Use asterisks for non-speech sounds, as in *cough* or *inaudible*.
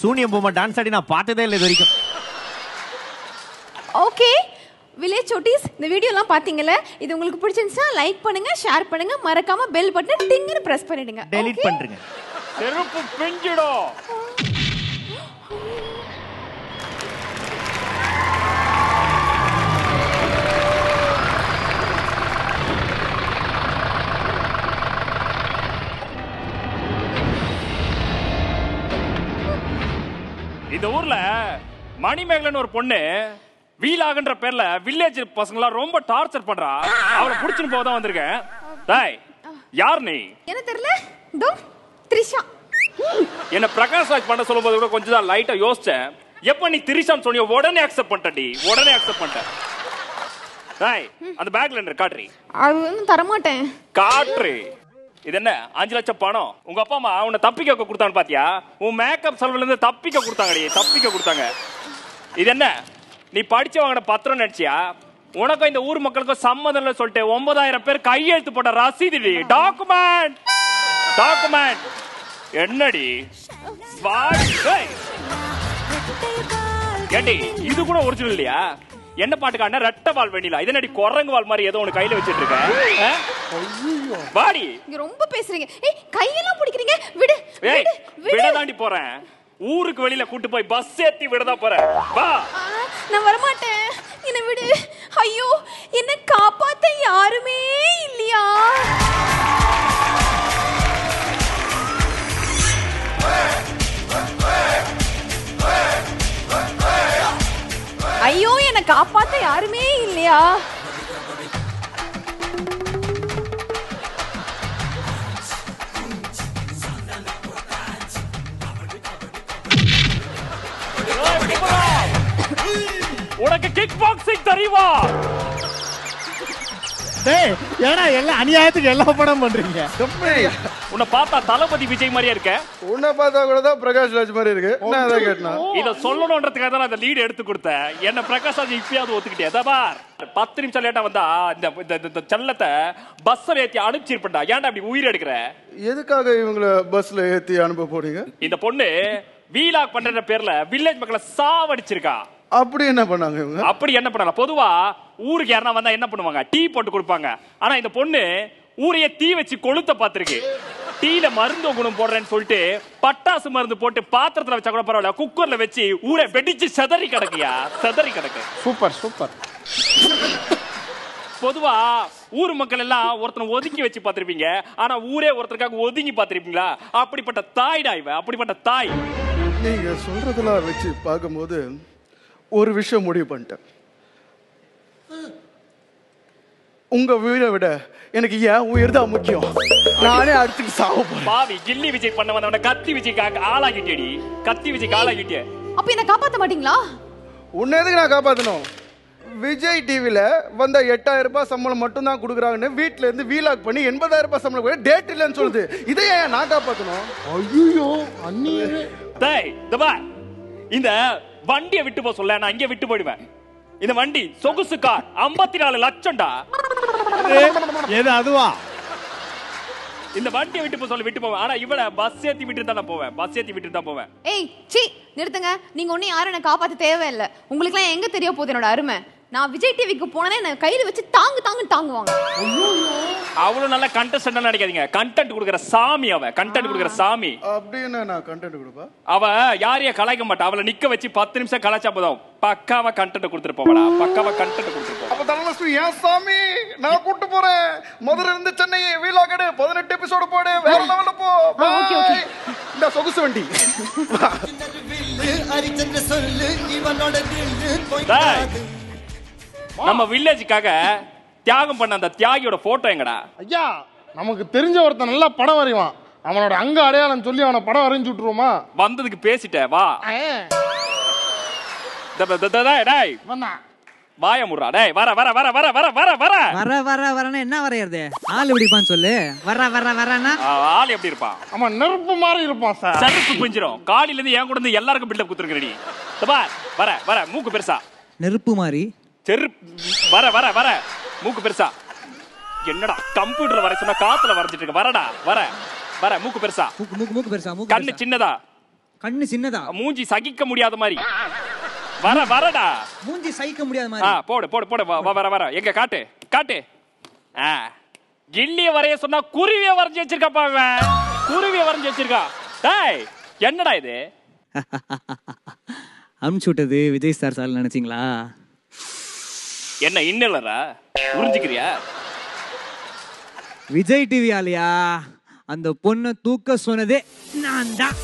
சூனியம் பொம்மை டான்ஸ் ஆடி நான் பார்த்ததே இல்லை இது வரைக்கும். ஓகே. வில்லேஜ் சோட்டிஸ் இந்த வீடியோலாம் பார்த்தீங்கல்ல இது உங்களுக்கு பிடிச்சிருந்துச்சுன்னா லைக் பண்ணுங்க ஷேர் பண்ணுங்க மறக்காம பெல் பட்டன் டிங்குன்னு பிரஸ் பண்ணிடுங்க. டெலீட்? பண்றேங்க. செருப்பு பிஞ்சிடும். இந்த ஊர்ல மணிமேகலன் ஒரு பொண்ணு வீலாகன்ற பேர்ல வில்லேஜ் பசங்களாம் ரொம்ப டார்ச்சர் பண்றா. அவளை புடிச்சுன்னு போக தான் வந்திருக்கேன். டேய் யார் நீ? என்ன தெரியல? தோ த்ரிஷா. என்ன பிரகாஷ் ராஜ் பண்ண சொல்லும்போது கூட கொஞ்சம் தான் லைட்டா யோசிச்சேன். எப்ப நீ திரிஷான்னு சொன்னியோ உடனே அக்செப்ட் பண்ணிட்டடி உடனே அக்செப்ட் பண்ணிட்டேன். டேய் அந்த பேக்ல என்ன காட்டுறி. அது வந்து தரமாட்டேன். காற்று இது என்ன அஞ்சு லட்சம் பணம்? உங்க அப்பா அம்மா உன்னை தப்பிக்க கொடுத்தான்னு பாத்தியா? உன் மேக்கப் செலவுல இருந்து தப்பிக்க கொடுத்தாங்கடி தப்பிக்க கொடுத்தாங்க. இது என்ன நீ படிச்சு வாங்கின பத்திரம் நினைச்சியா? உனக்கும் இந்த ஊர் மக்களுக்கும் சம்மதம் இல்லை சொல்லிட்டு ஒன்பதாயிரம் பேர் கையெழுத்து போட்ட ரசீதுடி டாக்குமெண்ட் டாக்குமெண்ட் என்னடி? ஏண்டி இது கூட ஒரிஜினல் இல்லையா? என்ன பாட்டுக்கான ரெட்ட வால் வெண்ணிலா. இது என்னடி குரங்கு வால் மாதிரி ஏதோ ஒன்று கையில வச்சிட்டு இருக்க? ஆ? வாடி. நீங்க ரொம்ப பேசுறீங்க. ஏய் கையெல்லாம் பிடிக்கிறீங்க. விடு ஏய் விடு தாண்டி போறேன். ஊருக்கு வெளியில கூட்டு போய் பஸ் ஏத்தி விடதான் போறேன். வா. நான் வரமாட்டேன். என்னை விடு. ஐயோ என்ன காப்பாத்த யாருமே இல்லையா? ஐயோ என்னை காப்பாத்த யாருமே இல்லையா? உனக்கு கிக் பாக்ஸிங் தெரியுமா? டேய் ஏன்னா எல்லாம் அநியாயத்துக்கு எல்லா படம் பண்றீங்க? உன்னை பார்த்தா தளபதி விஜய் மாதிரியே இருக்க? உன்னை பார்த்தா கூட தான் பிரகாஷ் ராஜ் மாதிரி இருக்கு. நான் அதை கேட்டேன்? இத சொல்லணும்ன்றதுக்காக தான் அந்த லீடு எடுத்து கொடுத்தேன். என்ன பிரகாஷ் ராஜ் இப்பயாவது ஒத்துக்கிட்டே இதோ பார். பத்து நிமிஷம் லேட்டா வந்தா இந்த இந்த- இந்த- இந்த செல்லத்தை பஸ்ல ஏத்தி அனுப்பிச்சிருப்பா ஏன்டா அப்படி உயிர் எடுக்கிற? எதுக்காக இவங்கள பஸ்ல ஏத்தி அனுப்ப போறீங்க? இந்த பொண்ணு வீலாக் பண்ற பேர்ல வில்லேஜ் மக்களை சாவடிச்சிருக்கா. அப்படி என்ன பண்ணாங்க இவங்க? அப்படி என்ன பண்ணலாம் பொதுவா ஊருக்கு யாரா வந்தா என்ன பண்ணுவாங்க? டீ போட்டு கொடுப்பாங்க. ஆனா இந்த பொண்ணு ஊரையே தீ வச்சு கொளுத்த பார்த்திருக்கு. டீல மருந்து குணம் போடுறேன்னு சொல்லிட்டு பட்டாசு மருந்து போட்டு பாத்திரத்துல வச்சா கூட பரவாயில்ல. குக்கர்ல வச்சு ஊரை வெடிச்சு செதறி கிடக்குயா? செதறி கிடக்கு. Super super. பொதுவா ஊர் மக்கள் எல்லாம் ஒருத்தனை ஒதுக்கி வச்சு பார்த்திருப்பீங்க. ஆனா ஊரே ஒருத்தருக்காக ஒதுங்கி பார்த்திருப்பீங்களா? அப்படிப்பட்ட தாய்டா இவ. அப்படிப்பட்ட தாய். நீங்க சொல்றதெல்லாம் வச்சு பார்க்கும்போது ஒரு விஷயம் முடிவு பண்ணிட்டேன். உங்க உயிரை விட எனக்கு ஏன் உயிர் தான் முக்கியம். நானே அடுத்துக்கு சாவ பாவி கில்லி விஜய் பண்ண வந்தவன கத்தி விஜய் ஆளாகிட்டேடி கத்தி விஜய்க்கு ஆளாகிட்டே அப்ப என்ன காப்பாத்த மாட்டீங்களா? உன்னை எதுக்கு நான் காப்பாத்தணும்? விஜய் டிவில வந்த எட்டாயிரம் ரூபாய் சம்பளம் மட்டும் தான் கொடுக்குறாங்கன்னு வீட்ல இருந்து வீலாக் பண்ணி எண்பதாயிரம் ரூபாய் சம்பளம் கூட டேட் இல்லைன்னு சொல்லுது. இதை ஏன் நான் காப்பாத்தணும்? ஐயோ அண்ணியே டேய் இந்த வண்டியை விட்டு போக சொல்ல நான் இங்கே விட்டு போயிடுவேன். இந்த வண்டி சொகுசு கார் ஐம்பத்தி நாலு லட்சம்டா எது அதுவா? இந்த வண்டியை விட்டு போக சொல்ல விட்டு போவேன். ஆனா இவள பஸ் ஏத்தி விட்டு தான் போவேன். பஸ் ஏத்தி விட்டு தான் போவேன். ஏய் சி நிறுத்துங்க. நீங்க ஒன்னும் யாரும் என்ன காப்பாத்த தேவையில்லை. உங்களுக்குலாம் எங்க தெரிய போகுது என்னோட அருமை? நான் விஜய் டிவிக்கு போனேன் என்ன கையில வச்சு தாங்கு தாங்கு தாங்குவாங்க. அவ்வளவு நல்ல கண்டஸ்டன்ட் நினைக்காதீங்க கண்டென்ட் கொடுக்குற சாமி அவ கண்டென்ட் கொடுக்குற சாமி. அப்படின்னு நான் கண்டென்ட் கொடுப்பேன் அவ யாரையும் கலாய்க்க மாட்டா. அவளை நிக்க வச்சு பத்து நிமிஷம் கலாய்ச்சா போதும். பக்காவா கண்டென்ட் கொடுத்துட்டு போவடா பக்காவா கண்டென்ட் கொடுத்துட்டு அப்ப தனலட்சுமி ஏன் சாமி? நான் கூட்டு போறேன். மதுரை இருந்து சென்னை வீலாகடு பதினெட்டு எபிசோடு போடு. வேற *laughs* லெவல்ல போ. இந்த சொகுசு வண்டி. *laughs* சொல்லு இவனோட நம்ம வில்லேஜுக்காக தியாகம் பண்ண அந்த தியாகியோட போட்டோ எங்கடா? ஐயா நமக்கு தெரிஞ்ச ஒருத்தன் நல்லா படம் வரைவான். அவனோட அங்க அடையாளம் சொல்லி அவனை படம் வரைஞ்சு விட்டுருவோமா? வந்ததுக்கு பேசிட்ட வா. டேய், வாய முறா டேய் வர வர வர வர வர வர வர. வர வர வரனா என்ன வரையறது? ஆள் எப்படிப்பான்னு சொல்லு. வர வர வரனா ஆள் எப்படி இருப்பான்? அவன் நெருப்பு மாதிரி இருப்பான் சார். செருப்பு பிஞ்சிரும். காலையில இருந்து என் கூட இருந்து எல்லாருக்கும் பில்டப் குத்துருக்க நீ இதோ பார் வர வர மூக்கு பெருசா. நெருப்பு மாதிரி? செருப்பு வர வர வர. மூக்கு பெருசா. என்னடா கம்ப்யூட்டர்ல வர சொன்னா காத்துல வரைஞ்சிட்டு இருக்க. வரடா வர வர மூக்கு பெருசா. மூக்கு மூக்கு பெருசா மூக்கு கண்ணு. சின்னதா. கண்ணு சின்னதா. மூஞ்சி சகிக்க முடியாத மாதிரி. வர வரடா. மூஞ்சி சகிக்க முடியாத ஆ மாதிரி போடு போடு போடு. வா, வா, வர வர. எங்க காட்டு காட்டு. ஆ. கில்லிய வரைய சொன்னா குருவிய வரைஞ்சு வச்சிருக்காப்பா அவன் குருவிய வரைஞ்சு வச்சிருக்கா. டேய் என்னடா இது? *laughs* அமுச்சு விட்டது விஜய் சார் சார் நினைச்சீங்களா? என்ன இன்னலரா? புரிஞ்சுக்கிறியா? விஜய் டிவி ஆலியா அந்த பொண்ணை தூக்க சொன்னதே நான் தான்